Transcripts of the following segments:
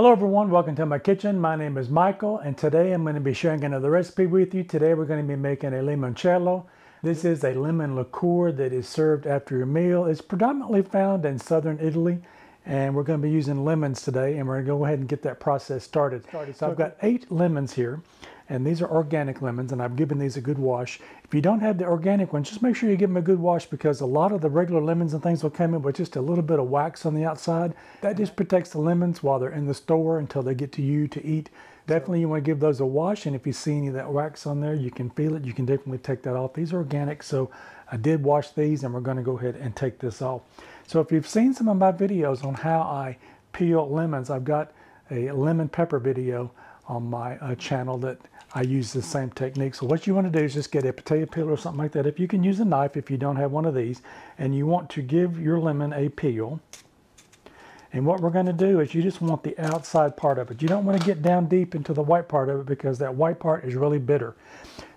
Hello everyone, welcome to my kitchen. My name is Michael and today I'm going to be sharing another recipe with you. Today we're going to be making a limoncello. This is a lemon liqueur that is served after your meal. It's predominantly found in southern Italy and we're going to be using lemons today and we're going to go ahead and get that process started. So I've got eight lemons here and these are organic lemons and I've given these a good wash. If you don't have the organic ones, just make sure you give them a good wash because a lot of the regular lemons and things will come in with just a little bit of wax on the outside. That just protects the lemons while they're in the store until they get to you to eat. Definitely you want to give those a wash and if you see any of that wax on there, you can feel it, you can definitely take that off. These are organic, so I did wash these and we're going to go ahead and take this off. So if you've seen some of my videos on how I peel lemons, I've got a lemon pepper video on my uh, channel that I use the same technique. So what you want to do is just get a potato peeler or something like that. If you can use a knife if you don't have one of these. And you want to give your lemon a peel. And what we're going to do is you just want the outside part of it. You don't want to get down deep into the white part of it because that white part is really bitter.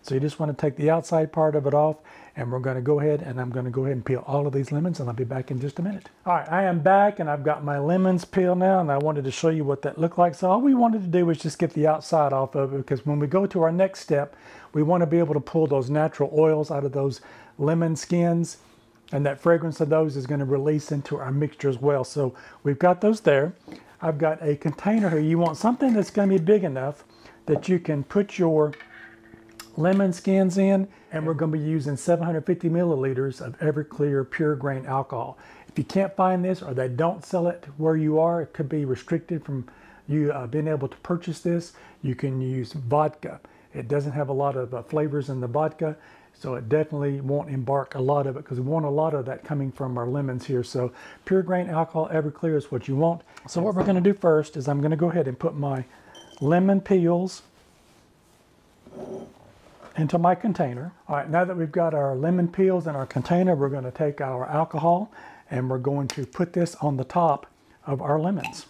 So you just want to take the outside part of it off and we're going to go ahead and I'm going to go ahead and peel all of these lemons and I'll be back in just a minute. All right, I am back and I've got my lemons peeled now and I wanted to show you what that looked like. So all we wanted to do was just get the outside off of it because when we go to our next step, we want to be able to pull those natural oils out of those lemon skins and that fragrance of those is going to release into our mixture as well. So we've got those there. I've got a container here. You want something that's going to be big enough that you can put your lemon skins in, and we're going to be using 750 milliliters of Everclear pure grain alcohol. If you can't find this or they don't sell it where you are, it could be restricted from you uh, being able to purchase this. You can use vodka. It doesn't have a lot of uh, flavors in the vodka, so it definitely won't embark a lot of it because we want a lot of that coming from our lemons here. So pure grain alcohol Everclear is what you want. So what we're going to do first is I'm going to go ahead and put my lemon peels into my container. All right, now that we've got our lemon peels in our container, we're going to take our alcohol and we're going to put this on the top of our lemons.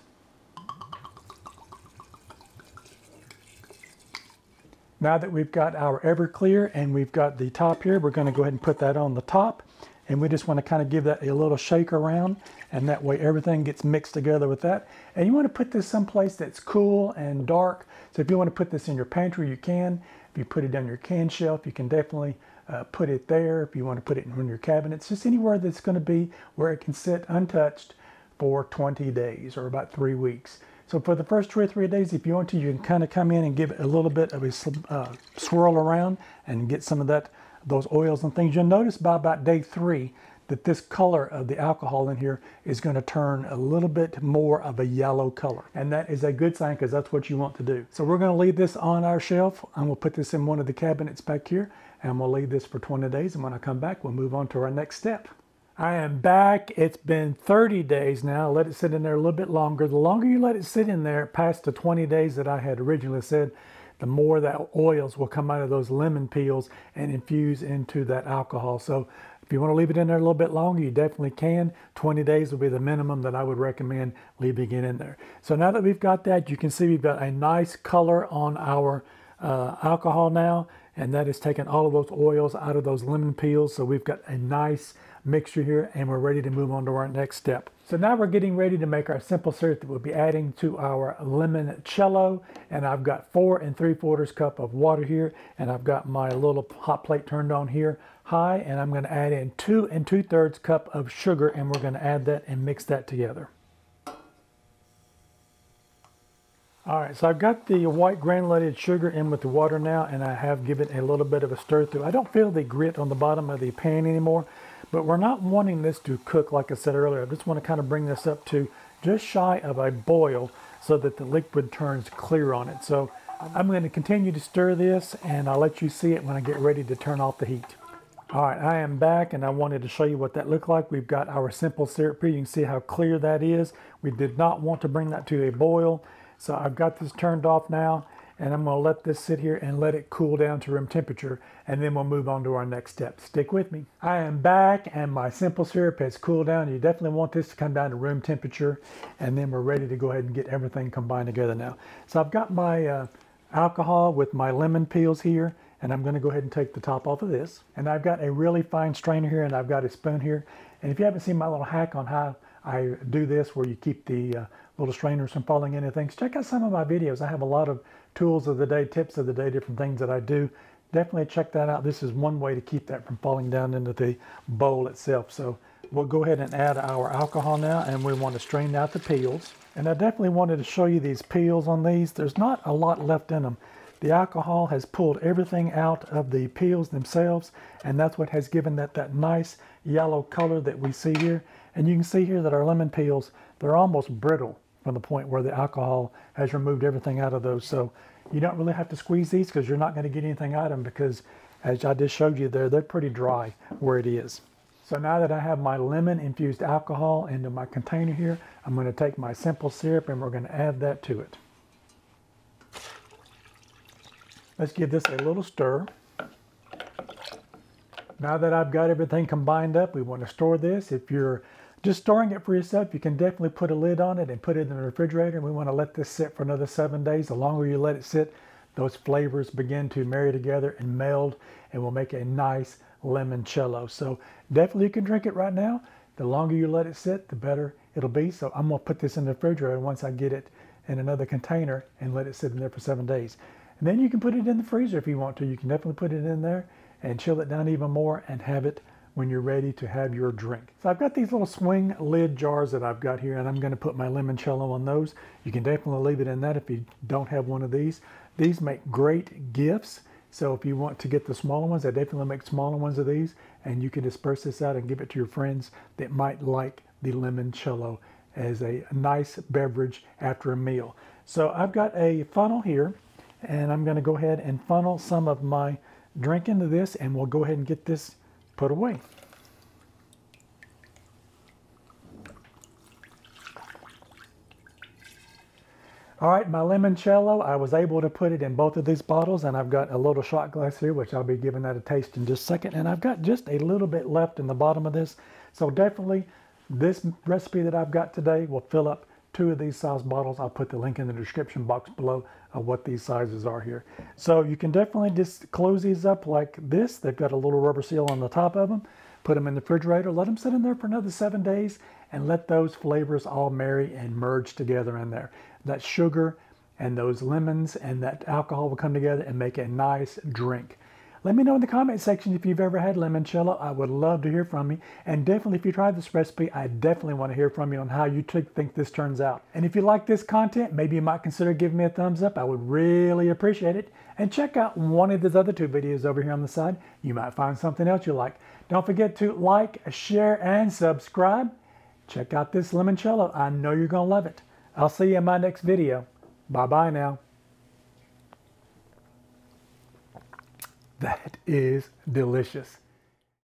Now that we've got our Everclear and we've got the top here, we're going to go ahead and put that on the top. And we just want to kind of give that a little shake around and that way everything gets mixed together with that. And you want to put this someplace that's cool and dark. So if you want to put this in your pantry, you can. If you put it on your can shelf, you can definitely uh, put it there. If you want to put it in your cabinets, just anywhere that's going to be where it can sit untouched for 20 days or about three weeks. So for the first two or three days, if you want to, you can kind of come in and give it a little bit of a uh, swirl around and get some of that, those oils and things. You'll notice by about day three that this color of the alcohol in here is going to turn a little bit more of a yellow color. And that is a good sign because that's what you want to do. So we're going to leave this on our shelf. I'm going to put this in one of the cabinets back here and we'll leave this for 20 days. And when I come back, we'll move on to our next step. I am back. It's been 30 days now. Let it sit in there a little bit longer. The longer you let it sit in there past the 20 days that I had originally said, the more that oils will come out of those lemon peels and infuse into that alcohol. So if you want to leave it in there a little bit longer, you definitely can. 20 days will be the minimum that I would recommend leaving it in there. So now that we've got that, you can see we've got a nice color on our uh, alcohol now, and that is taking all of those oils out of those lemon peels. So we've got a nice mixture here, and we're ready to move on to our next step. So now we're getting ready to make our simple syrup that we'll be adding to our limoncello. And I've got four and three quarters cup of water here, and I've got my little hot plate turned on here high and I'm going to add in two and two thirds cup of sugar and we're going to add that and mix that together. All right, so I've got the white granulated sugar in with the water now and I have given a little bit of a stir through. I don't feel the grit on the bottom of the pan anymore, but we're not wanting this to cook like I said earlier. I just want to kind of bring this up to just shy of a boil so that the liquid turns clear on it. So I'm going to continue to stir this and I'll let you see it when I get ready to turn off the heat. All right, I am back and I wanted to show you what that looked like. We've got our simple syrup here. You can see how clear that is. We did not want to bring that to a boil. So I've got this turned off now and I'm gonna let this sit here and let it cool down to room temperature and then we'll move on to our next step. Stick with me. I am back and my simple syrup has cooled down. You definitely want this to come down to room temperature and then we're ready to go ahead and get everything combined together now. So I've got my uh, alcohol with my lemon peels here and I'm going to go ahead and take the top off of this. And I've got a really fine strainer here and I've got a spoon here. And if you haven't seen my little hack on how I do this where you keep the uh, little strainers from falling into things. Check out some of my videos. I have a lot of tools of the day, tips of the day, different things that I do. Definitely check that out. This is one way to keep that from falling down into the bowl itself. So we'll go ahead and add our alcohol now and we want to strain out the peels. And I definitely wanted to show you these peels on these. There's not a lot left in them. The alcohol has pulled everything out of the peels themselves and that's what has given that, that nice yellow color that we see here. And you can see here that our lemon peels, they're almost brittle from the point where the alcohol has removed everything out of those. So you don't really have to squeeze these because you're not going to get anything out of them because as I just showed you there, they're pretty dry where it is. So now that I have my lemon infused alcohol into my container here, I'm going to take my simple syrup and we're going to add that to it. Let's give this a little stir. Now that I've got everything combined up, we want to store this. If you're just storing it for yourself, you can definitely put a lid on it and put it in the refrigerator. And we want to let this sit for another seven days. The longer you let it sit, those flavors begin to marry together and meld and will make a nice limoncello. So definitely you can drink it right now. The longer you let it sit, the better it'll be. So I'm gonna put this in the refrigerator once I get it in another container and let it sit in there for seven days. And then you can put it in the freezer if you want to. You can definitely put it in there and chill it down even more and have it when you're ready to have your drink. So I've got these little swing lid jars that I've got here and I'm gonna put my limoncello on those. You can definitely leave it in that if you don't have one of these. These make great gifts. So if you want to get the smaller ones, I definitely make smaller ones of these and you can disperse this out and give it to your friends that might like the limoncello as a nice beverage after a meal. So I've got a funnel here and I'm going to go ahead and funnel some of my drink into this and we'll go ahead and get this put away. All right, my limoncello, I was able to put it in both of these bottles and I've got a little shot glass here, which I'll be giving that a taste in just a second. And I've got just a little bit left in the bottom of this. So definitely this recipe that I've got today will fill up two of these size bottles. I'll put the link in the description box below of what these sizes are here. So you can definitely just close these up like this. They've got a little rubber seal on the top of them. Put them in the refrigerator, let them sit in there for another seven days and let those flavors all marry and merge together in there that sugar and those lemons and that alcohol will come together and make a nice drink. Let me know in the comment section if you've ever had limoncello. I would love to hear from you. And definitely if you tried this recipe, I definitely want to hear from you on how you think this turns out. And if you like this content, maybe you might consider giving me a thumbs up. I would really appreciate it. And check out one of these other two videos over here on the side. You might find something else you like. Don't forget to like, share, and subscribe. Check out this limoncello. I know you're going to love it. I'll see you in my next video. Bye-bye now. That is delicious.